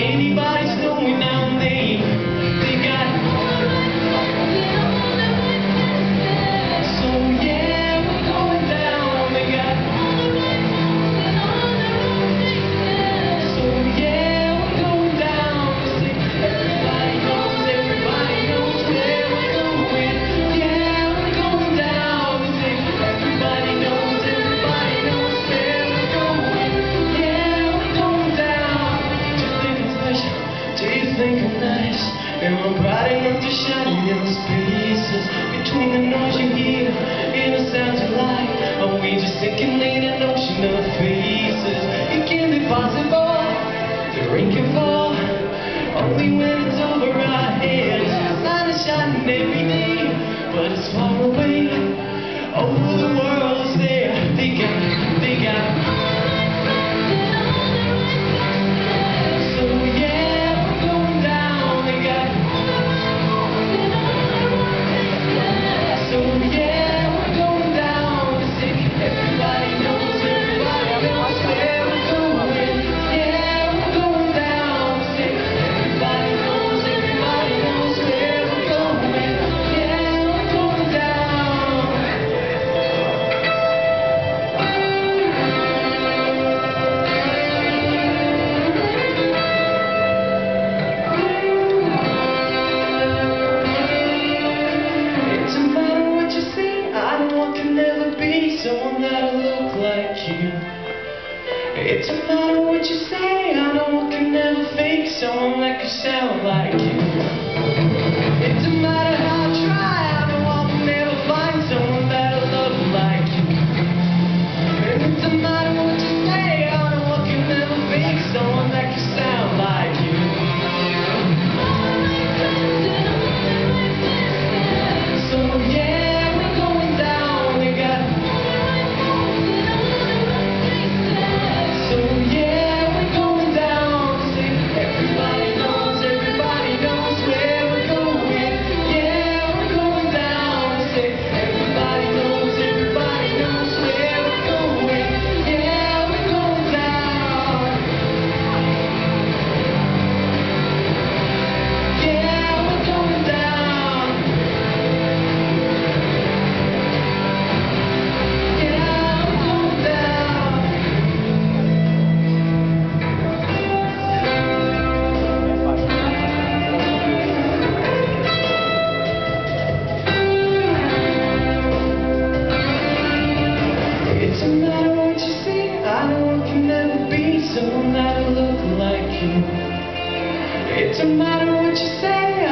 Anybody? And we're riding up the shine in the spaces Between the noise you hear and the sounds of life. Are we just sinking in an ocean of faces? It can be possible, the rain can fall Only when it's over our heads Sun is shining every day, but it's far away It doesn't matter what you say, I know I can never fake someone like sound like you. don't look like you? It don't matter what you say,